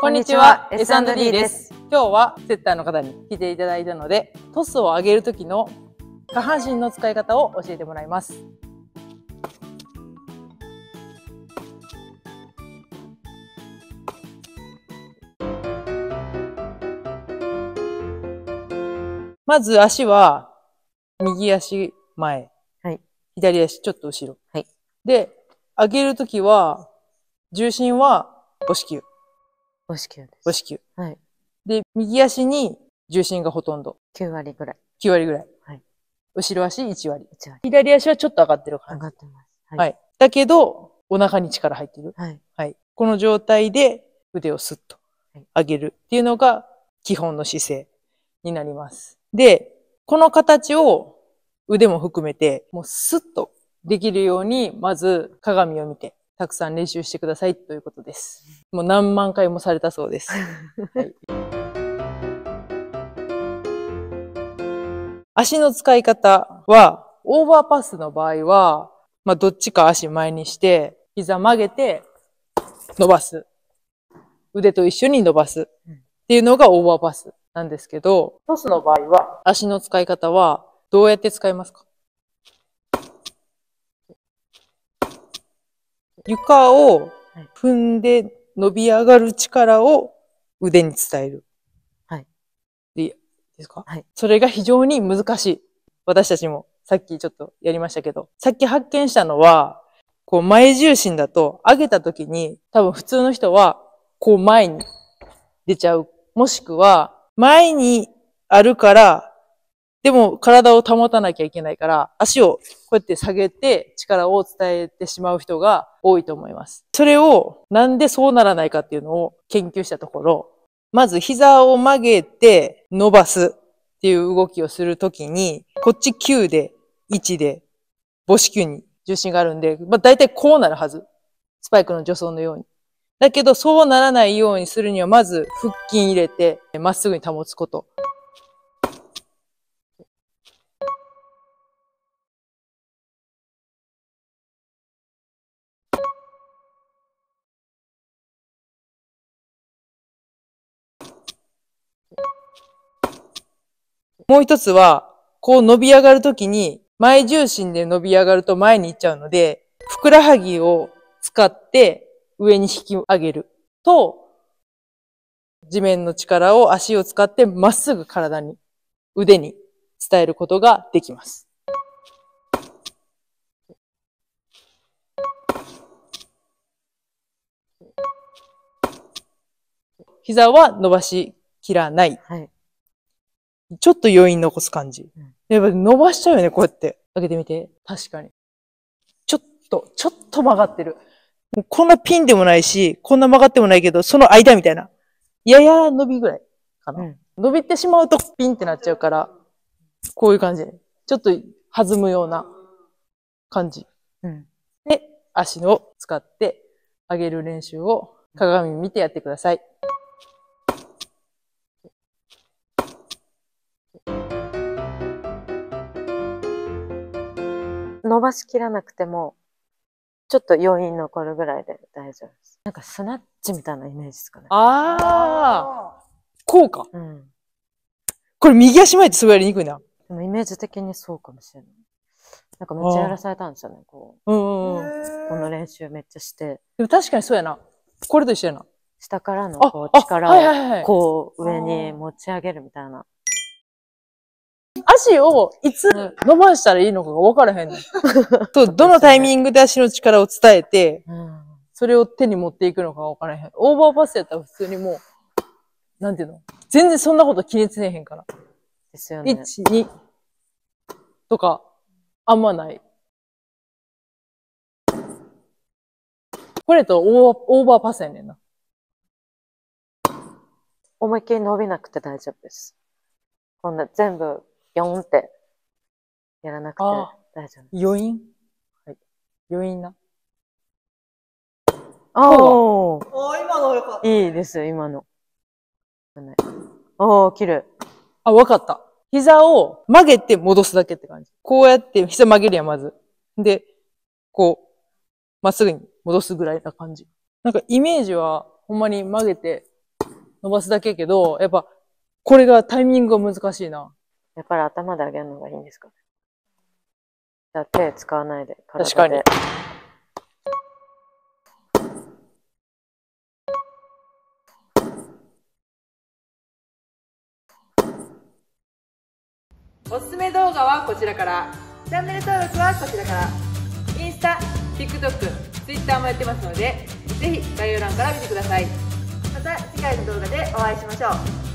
こんにちは、S&D です。今日はセッターの方に来ていただいたので、トスを上げる時の下半身の使い方を教えてもらいます。まず足は右足前。はい左足ちょっと後ろ。はいで、上げるときは、重心は母子球。母子球です。母子球。はい。で、右足に重心がほとんど。9割ぐらい。9割ぐらい。はい後ろ足1割。1割。左足はちょっと上がってる感じ。上がってます。は。はいだけど、お腹に力入ってる。はい。はい。この状態で腕をスッとはい上げるっていうのが基本の姿勢になります。で、この形を腕も含めて、もうスッとできるように、まず鏡を見て、たくさん練習してくださいということです。もう何万回もされたそうです。はい足の使い方は、オーバーパスの場合は、まあ、どっちか足前にして、膝曲げて、伸ばす。腕と一緒に伸ばす。っていうのがオーバーパスなんですけど、トスの場合は、足の使い方は、どうやって使いますか？床を踏んで伸び上がる力を腕に伝える。はい。でですか？はい。それが非常に難しい。私たちもさっきちょっとやりましたけど、さっき発見したのは、こう前重心だと上げた時に多分普通の人はこう前に出ちゃう。もしくは前にあるから、でも体を保たなきゃいけないから足をこうやって下げて力を伝えてしまう人が多いと思います。それをなんでそうならないかっていうのを研究したところ、まず膝を曲げて伸ばすっていう動きをするときに、こっち9で1で母子球に重心があるんで、まあ大体こうなるはず。スパイクの助走のように。だけどそうならないようにするにはまず腹筋入れてまっすぐに保つこと。もう一つは、こう伸び上がるときに、前重心で伸び上がると前に行っちゃうので、ふくらはぎを使って上に引き上げると、地面の力を足を使ってまっすぐ体に、腕に伝えることができます。膝は伸ばしきらない。はい。ちょっと余韻残す感じうん。やっぱ伸ばしちゃうよね、こうやって。開けてみて。確かに。ちょっと、ちょっと曲がってる。こんなピンでもないし、こんな曲がってもないけど、その間みたいな。やや伸びぐらいかな。うん。伸びてしまうとピンってなっちゃうから、こういう感じで。ちょっと弾むような感じ。うん。で、足を使って上げる練習を鏡見てやってください。伸ばしきらなくても、ちょっと余韻残るぐらいで大丈夫です。なんかスナッチみたいなイメージですかね。ああ、こうか。うん。これ右足前ってすごいやりにくいな。でもイメージ的にそうかもしれない。なんかめっちゃやらされたんですよね。こうんうんうん。う、この練習めっちゃして、でも確かにそうやな。これと一緒やな。下からのあこうあ力をこう上に持ち上げるみたいな。足をいつ伸ばしたらいいのかが分からへんねん。そう、どのタイミングで足の力を伝えて、うん。それを手に持っていくのかが分からへん。オーバーパスやったら普通にもう、なんていうの？全然そんなこと気にせえへんから。ですよね。1、2とか、あんまない。これとオーオーバーパスやねんな。思いっきり伸びなくて大丈夫です。こんな全部、ヨンってやらなくてあ大丈夫。余韻？はい。余韻な？おーああ、今のよかった。いいです、今の。おー、綺麗。あ、わかった。膝を曲げて戻すだけって感じ。こうやって膝曲げるやん、まず。で、こう、まっすぐに戻すぐらいな感じ。なんかイメージは、ほんまに曲げて、伸ばすだけやけど、やっぱ、これがタイミングが難しいな。やっぱり頭で上げるのがいいんですか？ね。じゃあ手使わないで。確かにおすすめ動画はこちらから。チャンネル登録はこちらから。インスタ、TikTok、Twitter もやってますので、ぜひ概要欄から見てください。また次回の動画でお会いしましょう